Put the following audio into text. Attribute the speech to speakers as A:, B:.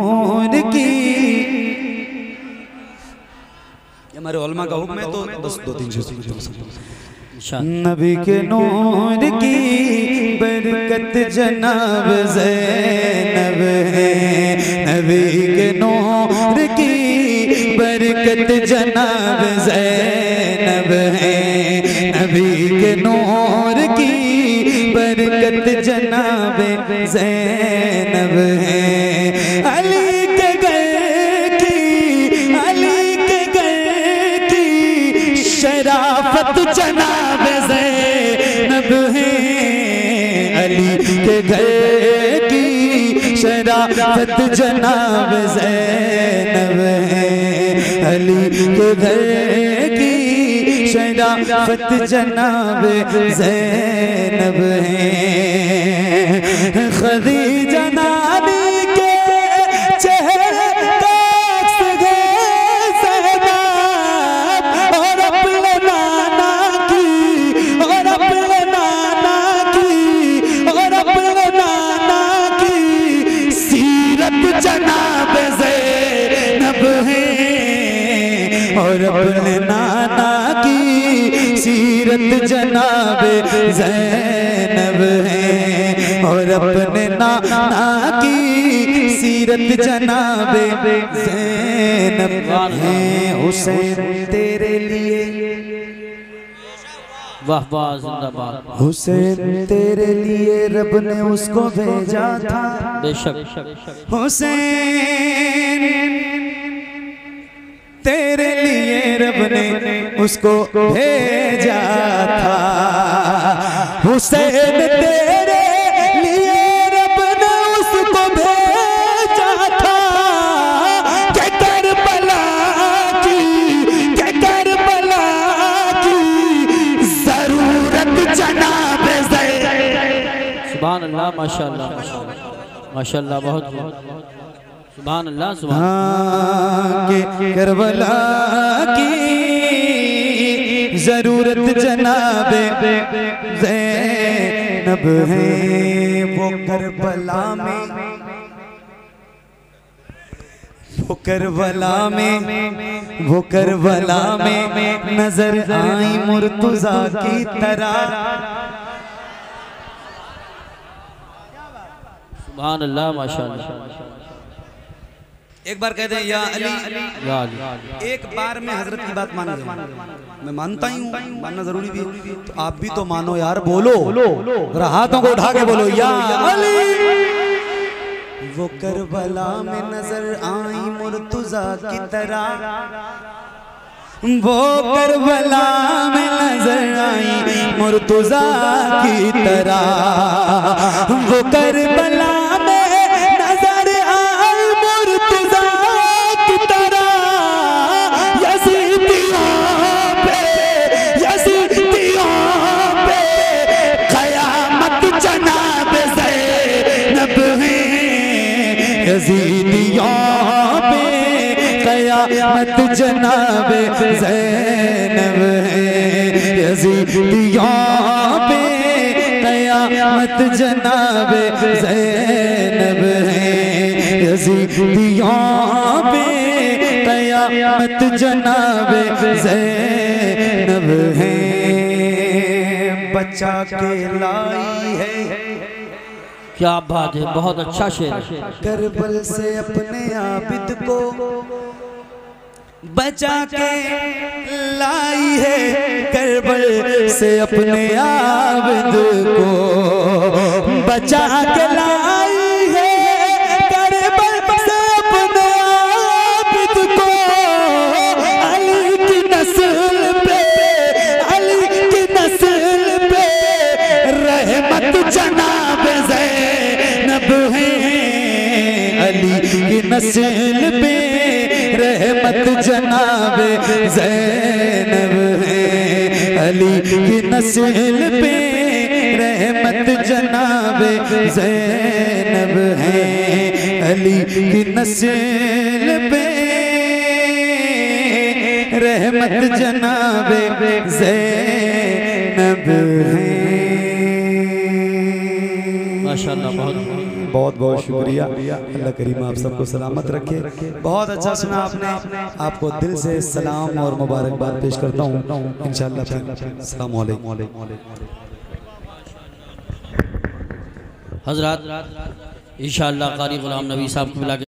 A: नूर की। हमारे उलमा का हुक्म है तो बस दो तीन चीज़ नबी के नूर की बरकत जनाब जैनब है। नबी के नूर की बरकत जनाब जैनब है। नबी के नूर की बरकत जनाब जैनब है। अली के घर की शराफत जनाब जैनब अली के घर की शराफत जनाब जैनब है। खदीजा नानी और अपने नाना की सीरत जनाब जैनब है। और अपने नाना की सीरत जनाब जैनब है। हुसैन तेरे लिए।
B: वाह वाह जिंदाबाद।
A: हुसैन तेरे लिए रब ने उसको भेजा था।
B: बेशक।
A: हुसैन तेरे लिए रब ने उसको भेजा था। हुसैन तेरे लिए रब ने उसको भेजा था। के करबला की, के करबला की ज़रूरत जनाब
B: सुभान अल्लाह, माशाल्लाह माशाल्लाह, बहुत बहुत। सुभान अल्लाह सुभान
A: हाँ, के करबला की ज़रूरत जनाब जैनब है वो करबला में। वो करबला में वो करबला में नज़र आई मुर्तुजा की तरह।
B: सुभान अल्लाह माशाल्लाह।
A: एक बार कहते हैं या अली। एक बार में हज़रत की बात मान मैं मानता ही हूँ मानना ज़रूरी भी तो आप भी तो मानो यार बोलो। हाथों को उठा के बोलो या अली। वो करबला में नज़र आई मुर्तुजा की तरह। वो करबला में नज़र आई मुर्तुजा की तरह। वो करबला यजीदियों पे कयामत जनाब ज़ैनब है। यजीदियों पे कयामत जनाब ज़ैनब है। यजीदियों पे कयामत जनाब ज़ैनब है। बचा के लाई है।
B: क्या बात है, बहुत अच्छा शेर
A: करबल से अपने आबिद को बचा के लाई है। करबल से अपने आबिद को बचा के की नस्ल पे रहमत जनाब ज़ैनब है। अली की नस्ल पे रहमत जनाब ज़ैनब है। अली की नस्ल पे रहमत जनाब ज़ैनब है।
B: माशाल्लाह, बहुत
A: बहुत बहुत शुक्रिया। अल्लाह करीम आप सबको सलामत रखे। बहुत अच्छा सुना आपने। आपको दिल से सलाम और मुबारकबाद पेश करता हूँ। इन फिर। अस्सलाम वालेकुम।
B: हज़रत इंशाअल्लाह कारी गुलाम नबी साहब को के